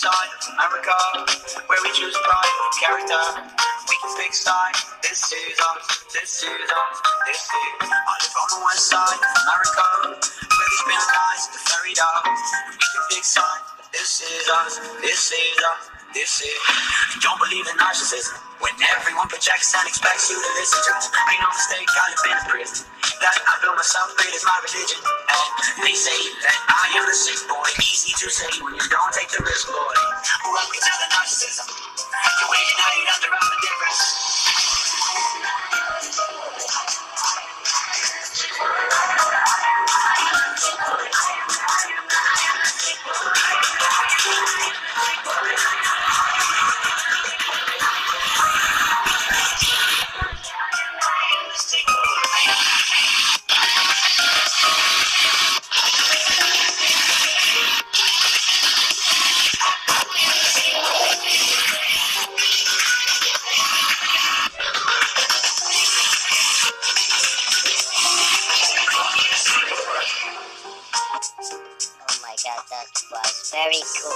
side of America, where we choose pride and character. Pick side. This is us. This is us. This is. I live on the west side America, where we spin lies to ferry. We can pick side. This is us. This is us. This is. Don't believe in narcissism when everyone projects and expects you to listen to. Make no mistake, I live in a prison. That I built myself, it is my religion. And they say that I am the sick boy. Easy to say when you don't take the risk, boy. Welcome to the narcissism. You're waiting out here under our very cool.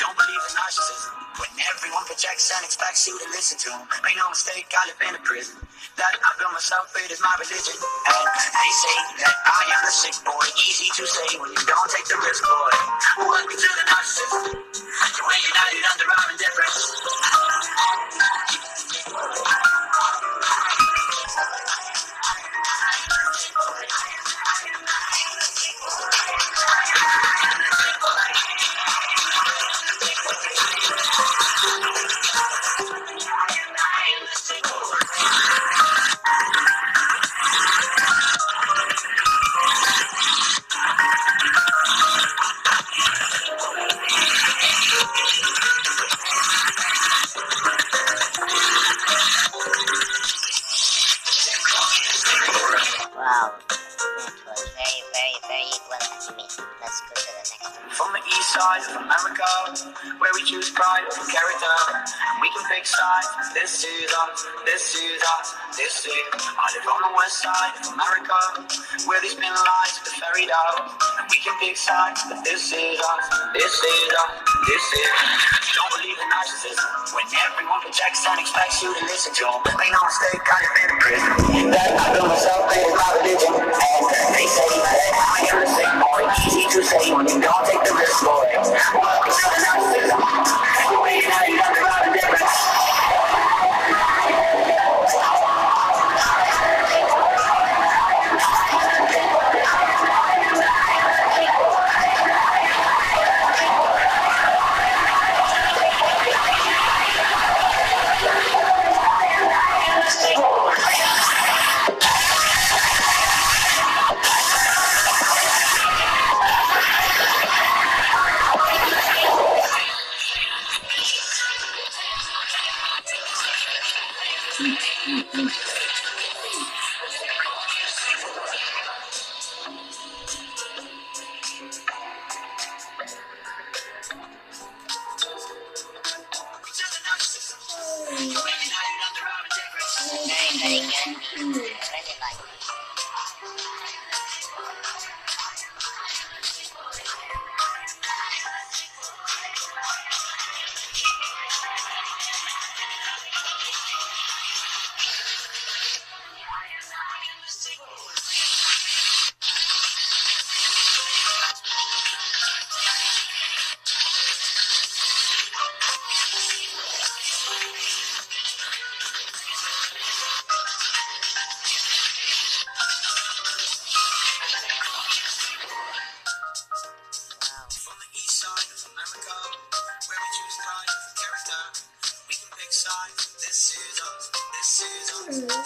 Don't believe in narcissism when everyone projects and expects you to listen to 'em. Make no mistake, I live in a prison. That I built myself, it is my religion. And they say that I am the sick boy. Easy to say when you don't take the risk, boy. Welcome to the narcissism. You're united under our indifference. Wow, that was very, very, very well animated. Let's go to the next one. From the east side of America, where we choose pride over character. We can pick sides. This is us. This is us. This is. I live on the west side of America, where they spin lies ferry down. And we can pick sides. But this is us. This is us. This is. Don't believe in narcissism when everyone projects and expects you to listen to to 'em. Make no mistake, I live in prison. That I built myself,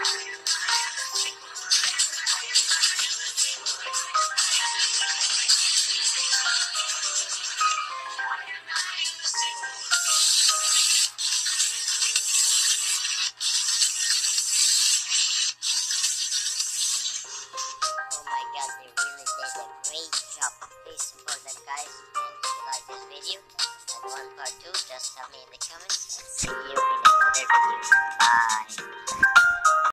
Oh please support them guys and you like this video and one part two just tell me in the comments and see you in another video. Bye.